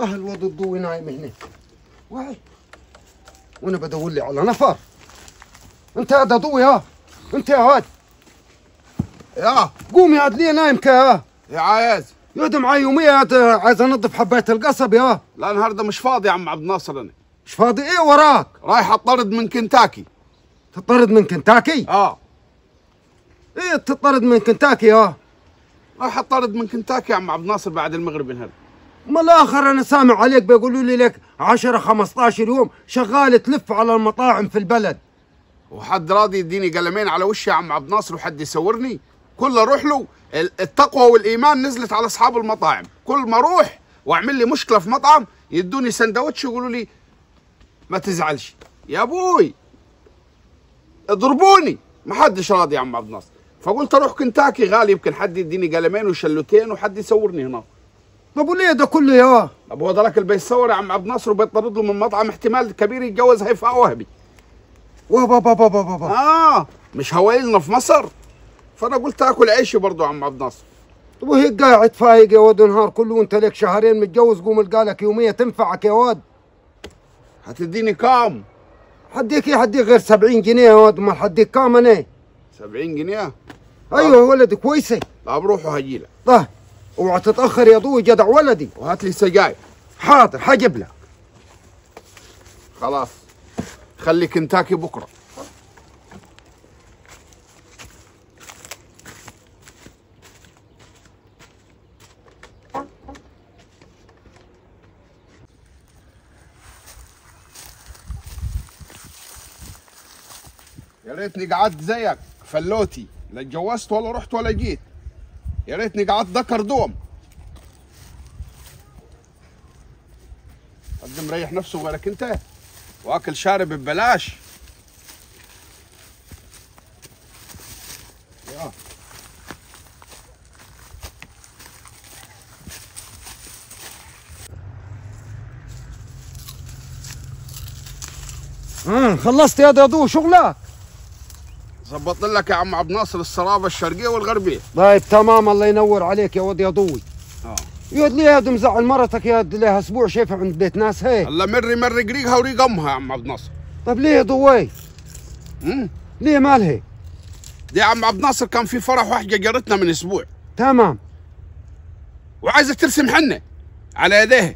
آه الواد الضوي نايم هنا واي. وأنا بدور لي على نفر. أنت يا ضوي ها أنت يا واد. يا. قوم يا ليه نايم كا؟ يا عايز. يا معي يومية عايز أنظف حباية القصب يا. لا النهارده مش فاضي يا عم عبد الناصر أنا. مش فاضي؟ إيه وراك؟ رايح أطرد من كنتاكي. تطرد من كنتاكي؟ آه. إيه تطرد من كنتاكي آه رايح أطرد من كنتاكي يا عم عبد الناصر بعد المغرب هنا ما الآخر أنا سامع عليك بيقولوا لي لك 10 15 يوم شغال تلف على المطاعم في البلد. وحد راضي يديني قلمين على وشي يا عم عبد الناصر وحد يصورني كل أروح له. ال- التقوى والإيمان نزلت على أصحاب المطاعم. كل ما أروح واعمل لي مشكلة في مطعم يدوني سندوتش ويقولوا لي ما تزعلش. يا أبوي اضربوني. ما حدش راضي يا عم عبد الناصر فقلت أروح كنتاكي غالي يمكن حد يديني قلمين وشلوتين وحد يصورني هناك. طب وليه ده كله يا طب هو اللي بيصور يا عم عبد الناصر وبيطرد له من مطعم احتمال كبير يتجوز هيفاء وهبي. بابا بابا بابا بابا آه مش هوايلنا في مصر؟ فأنا قلت آكل عيشي برضو يا عم عبد الناصر طب وهي قاعد فايق يا واد نهار كله وانت لك شهرين متجوز قوم القالك يومية تنفعك يا واد. هتديني كام؟ حديك إيه؟ حديك غير 70 جنيه يا واد ما حديك كام أنا؟ 70 جنيه؟ أيوه يا ولدي كويسة. طب روح وهجيلك طيب. اوعى تتاخر يا ضوي جدع ولدي. وهات لي سجاير. حاضر حجيب لك. خلاص خلي كنتاكي بكرة. يا ريتني قعدت زيك فلوتي. لا اتجوزت ولا رحت ولا جيت. يا ريتني قعدت ذكر دوم. حد مريح نفسه غيرك انت. واكل شارب ببلاش. يا. خلصت يا ضوي شغلك؟ ظبط لك يا عم عبد الناصر السرابه الشرقية والغربية. طيب تمام الله ينور عليك يا ود يا ضوي. آه. يا ود ليه يا مزعل مرتك يا لها أسبوع شايفها عند بيت ناس هيك الله مري مري قريقها وريق امها يا عم عبد الناصر. طيب ليه يا ضوي؟ مم. ليه مالها دي يا عم عبد الناصر كان في فرح واحدة جارتنا من أسبوع. تمام. وعايزه ترسم حنة على يديها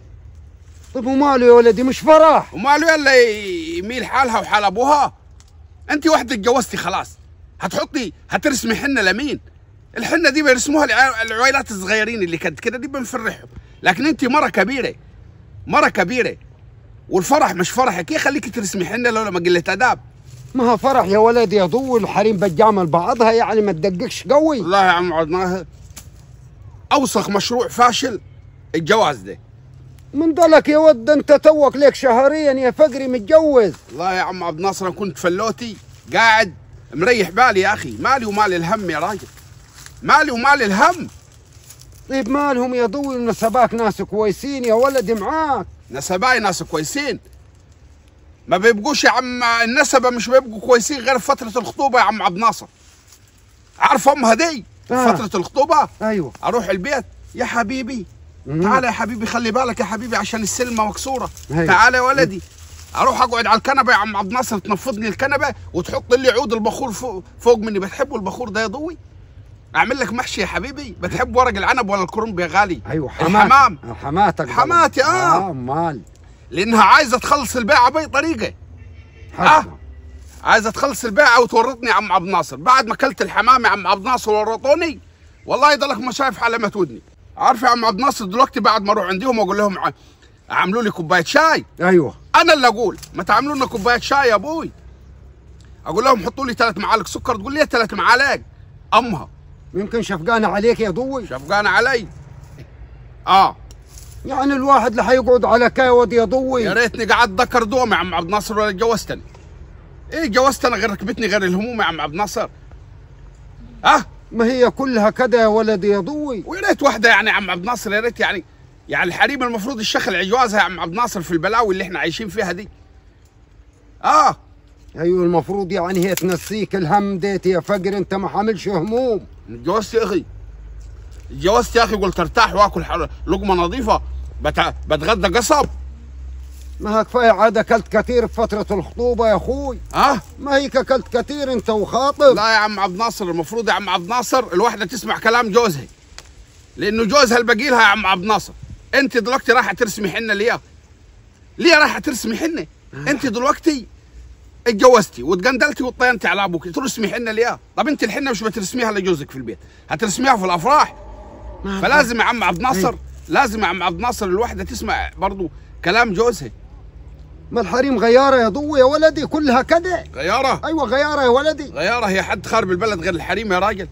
طيب وماله يا ولدي؟ مش فرح. وماله يلا يميل حالها وحال أبوها. انت وحده اتجوزتي خلاص. هتحطي هترسمي حنة لمين؟ الحنة دي بيرسموها الع- العويلات الصغيرين اللي كانت كده دي بنفرحهم. لكن انت مرة كبيرة مرة كبيرة والفرح مش فرحك إيه خليكي ترسمي حنة لولا ما قله آداب؟ ما ها فرح يا ولدي يا ضوي الحريم بتجامل بعضها يعني ما تدققش قوي. والله يا عم عدناها أوسخ مشروع فاشل الجواز ده. من ضلك يا ود انت توك لك شهرين يا فقري متجوز. والله يا عم عبد الناصر كنت فلوتي قاعد مريح بالي يا أخي. مالي ومال الهم يا راجل. مالي ومال الهم. طيب مالهم يا ضوي نسباك ناس كويسين يا ولدي معاك. نسباي ناس كويسين. ما بيبقوش يا عم النسبة مش بيبقوا كويسين غير في فترة الخطوبة يا عم عبد الناصر عارف أمها دي؟ آه. فترة الخطوبة؟ أيوه. أروح البيت. يا حبيبي مم. تعال يا حبيبي خلي بالك يا حبيبي عشان السلمة مكسورة. أيوة. تعال يا ولدي. أروح اقعد على الكنبة يا عم عبد الناصر تنفض لي الكنبة وتحط لي عود البخور فوق, فوق مني. بتحبوا البخور ده يا ضوي؟ اعمل لك محشي يا حبيبي. بتحب ورق العنب ولا الكرنب يا غالي؟ أيوه حمات. الحمام. حماتك حماتي، آه. آه مال لأنها عايزة تخلص البيعه بأي طريقة. حسنا عايزة تخلص البيعه وتورطني يا عم عبد الناصر. بعد ما أكلت الحمام يا عم عبد الناصر ورطوني والله يضلك ما شايف علامه ودني عارف يا عم عبد الناصر دلوقتي بعد ما أروح عندهم واقول لهم ع- اعملوا لي كوباية شاي. أيوه. أنا اللي أقول ما تعملوا لنا كوباية شاي يا أبوي. أقول لهم حطوا لي ثلاث معالق سكر تقول لي ثلاث معالق؟ أمها. يمكن شفقانه عليك يا ضوي شفقانه علي. آه. يعني الواحد اللي حيقعد على كاود يا يا ضوي ريتني قعدت ذكر دوم يا عم عبد الناصر ولا اتجوزتني إيه جوزت أنا غير ركبتني غير الهموم يا عم عبد الناصر آه ما هي كلها كده يا ولدي يا ضوي ويا ريت واحدة يعني يا عم عبد الناصر يا ريت يعني يعني الحريم المفروض الشخل عجوازها يا عم عبد الناصر في البلاوي اللي إحنا عايشين فيها دي. آه. أيوه المفروض يعني هي تنسيك الهم ديت يا فقر أنت ما حاملش هموم. اتجوزت يا أخي. اتجوزت يا أخي قلت ارتاح وآكل حر- لقمة نظيفة. بت... بتغدى قصب. ما كفايه عاد اكلت كثير في فترة الخطوبة يا أخوي. آه. ما هيك اكلت كثير أنت وخاطب. لا يا عم عبد الناصر المفروض يا عم عبد الناصر الواحده تسمع كلام جوزها. لأنه جوزها اللي باقي لها يا عم عبد الناصر. انت دلوقتي رايحه ترسمي حنة ليه ليه رايحه ترسمي حنة؟ انت دلوقتي اتجوزتي واتجندلتي وطينتي على أبوك ترسمي حنة ليه طب انت الحنة مش بترسميها لجوزك في البيت هترسميها في الافراح. فلازم يا عم عبد الناصر لازم يا عم عبد الناصر الواحدة تسمع برضو كلام جوزها. ما الحريم غيارة يا ضو يا ولدي كلها كده. غيارة؟ أيوه غيارة يا ولدي. غيارة هي حد خارب البلد غير الحريم يا راجل.